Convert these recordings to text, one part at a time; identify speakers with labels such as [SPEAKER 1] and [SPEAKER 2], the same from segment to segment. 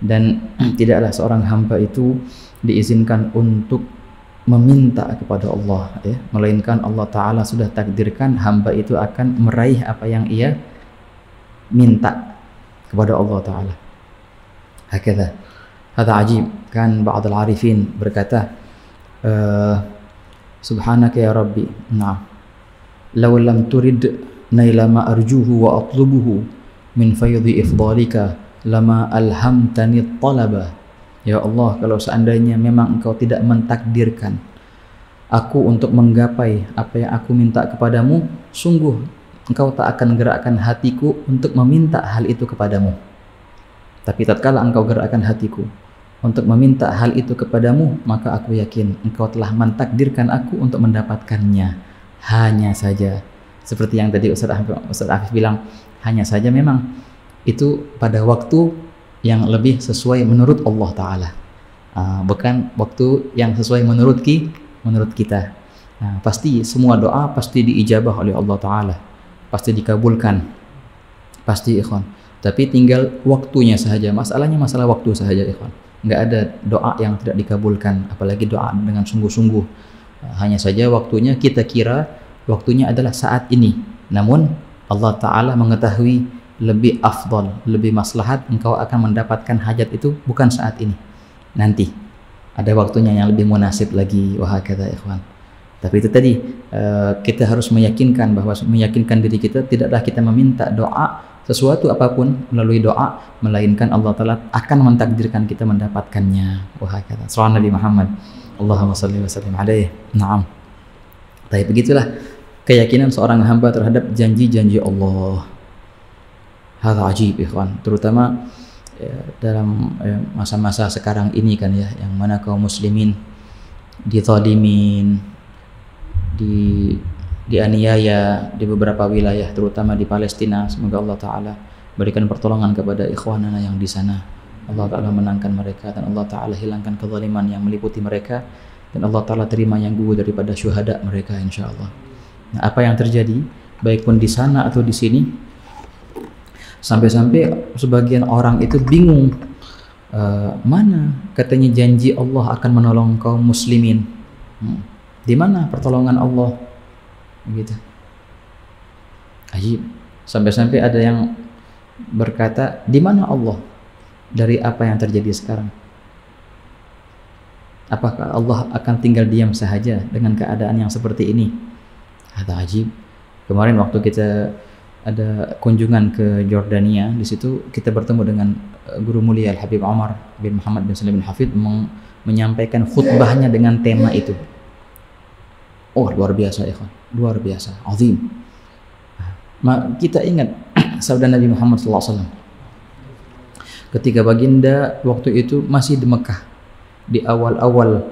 [SPEAKER 1] dan tidaklah seorang hamba itu diizinkan untuk meminta kepada Allah ya. Melainkan Allah taala sudah takdirkan hamba itu akan meraih apa yang ia minta kepada Allah taala. Hakadha. Hadha ajib. Kan ba'd al-arifin berkata uh, subhanaka ya rabbi. Na'am. Law lam turid naila ma arjuhu wa atlubuhu min faydi ifdalika lama alhamtani talaba Ya Allah, kalau seandainya memang Engkau tidak mentakdirkan aku untuk menggapai apa yang aku minta kepadamu, sungguh Engkau tak akan gerakkan hatiku untuk meminta hal itu kepadamu. Tapi tatkala Engkau gerakkan hatiku untuk meminta hal itu kepadamu, maka aku yakin Engkau telah mentakdirkan aku untuk mendapatkannya. Hanya saja seperti yang tadi Ustaz Afif, Afif bilang, hanya saja memang itu pada waktu yang lebih sesuai menurut Allah Taala, uh, bukan waktu yang sesuai menurut ki, menurut kita. Nah, pasti semua doa pasti diijabah oleh Allah Taala, pasti dikabulkan, pasti ikhwan. Tapi tinggal waktunya saja. Masalahnya masalah waktu saja ikhwan. Nggak ada doa yang tidak dikabulkan, apalagi doa dengan sungguh-sungguh. Uh, hanya saja waktunya kita kira waktunya adalah saat ini. Namun Allah Taala mengetahui lebih afdol, lebih maslahat engkau akan mendapatkan hajat itu bukan saat ini. Nanti. Ada waktunya yang lebih munasib lagi wahai kata ikhwan. Tapi itu tadi uh, kita harus meyakinkan bahwa meyakinkan diri kita tidaklah kita meminta doa sesuatu apa pun melalui doa melainkan Allah Taala akan mentakdirkan kita mendapatkannya wahai kata. Salam Nabi Muhammad. Allahumma salli wa sallim alaihi Naam. Tapi begitulah keyakinan seorang hamba terhadap janji-janji Allah hal ajib ikhwan. Terutama ya, dalam ya, masa-masa ya, sekarang ini kan ya yang mana kaum muslimin ditodimin di dianiaya di beberapa wilayah terutama di Palestina. Semoga Allah taala berikan pertolongan kepada ikhwanana yang di sana. Allah taala menangkan mereka dan Allah taala hilangkan kezaliman yang meliputi mereka. Dan Allah taala terima yang gugur daripada syuhada mereka insyaallah nah apa yang terjadi? Baik pun di sana atau di sini Sampai-sampai sebagian orang itu bingung uh, mana katanya janji Allah akan menolong kaum muslimin. Hmm. Di mana pertolongan Allah? Gitu. Ajib. Sampai-sampai ada yang berkata, di mana Allah dari apa yang terjadi sekarang? Apakah Allah akan tinggal diam sahaja dengan keadaan yang seperti ini? Ada ajib. Kemarin waktu kita ada kunjungan ke Jordania. Di situ kita bertemu dengan eh, guru mulia Al Habib Omar bin Muhammad bin Salim bin Hafid menyampaikan khutbahnya dengan tema itu. Oh luar biasa ya luar biasa. Azim. Nah, kita ingat sabda Nabi Muhammad SAW ketika baginda waktu itu masih di Mekah di awal-awal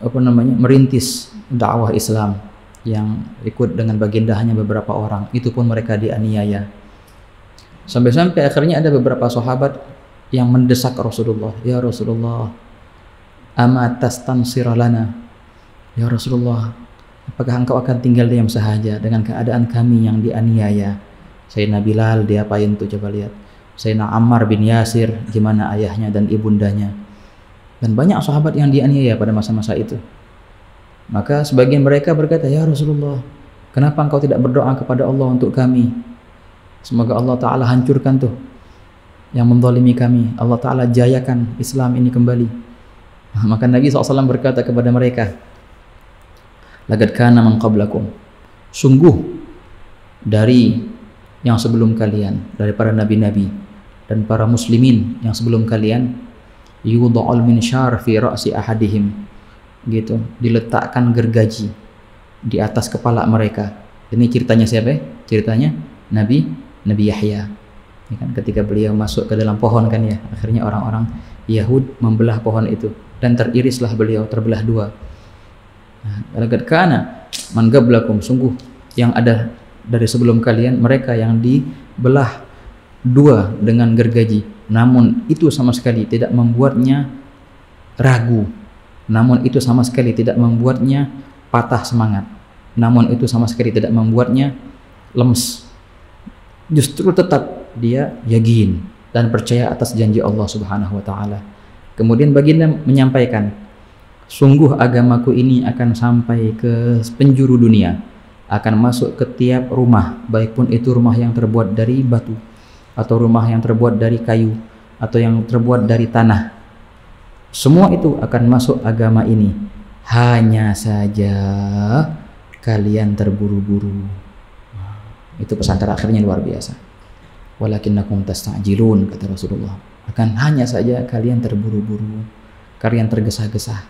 [SPEAKER 1] apa namanya merintis dakwah Islam yang ikut dengan baginda hanya beberapa orang. Itu pun mereka dianiaya. Sampai-sampai akhirnya ada beberapa sahabat yang mendesak Rasulullah ya Rasulullah ama tastansira lana? Ya Rasulullah apakah engkau akan tinggal diam sahaja dengan keadaan kami yang dianiaya? Sayyidina Bilal diapain tuh coba lihat. Sayyidina Ammar bin Yasir gimana ayahnya dan ibundanya. Dan banyak sahabat yang dianiaya pada masa-masa itu maka sebagian mereka berkata, Ya Rasulullah, kenapa engkau tidak berdoa kepada Allah untuk kami? Semoga Allah Ta'ala hancurkan tuh yang mendolimi kami. Allah Ta'ala jayakan Islam ini kembali. Maka Nabi SAW berkata kepada mereka, Lagad kana man qablakum. Sungguh dari yang sebelum kalian, dari para nabi-nabi dan para muslimin yang sebelum kalian, yudha'al min syar fi ra'si ahadihim gitu diletakkan gergaji di atas kepala mereka. Ini ceritanya siapa ya? ceritanya Nabi Nabi Yahya. Ya kan? Ketika beliau masuk ke dalam pohon kan ya akhirnya orang-orang Yahud membelah pohon itu dan teririslah beliau terbelah dua. Nah, kana man gablakum sungguh yang ada dari sebelum kalian mereka yang dibelah dua dengan gergaji. Namun itu sama sekali tidak membuatnya ragu namun itu sama sekali tidak membuatnya patah semangat. Namun itu sama sekali tidak membuatnya lemes. Justru tetap dia yakin, dan percaya atas janji Allah Subhanahu wa taala. Kemudian baginda menyampaikan, sungguh agamaku ini akan sampai ke penjuru dunia, akan masuk ke tiap rumah, baik pun itu rumah yang terbuat dari batu atau rumah yang terbuat dari kayu atau yang terbuat dari tanah. Semua itu akan masuk agama ini. Hanya saja kalian terburu-buru. Itu pesan terakhirnya luar biasa. Walakinnakum tasta'jilun kata Rasulullah. Akan hanya saja kalian terburu-buru, kalian tergesa-gesa.